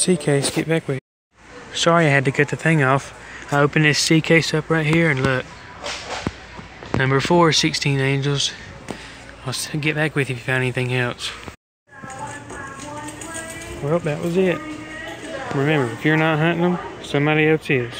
sea case, get back with you. Sorry I had to cut the thing off. I opened this sea case up right here and look. Number four, 16 angels. I'll get back with you if you found anything else. Well, that was it. Remember, if you're not hunting them, somebody else is.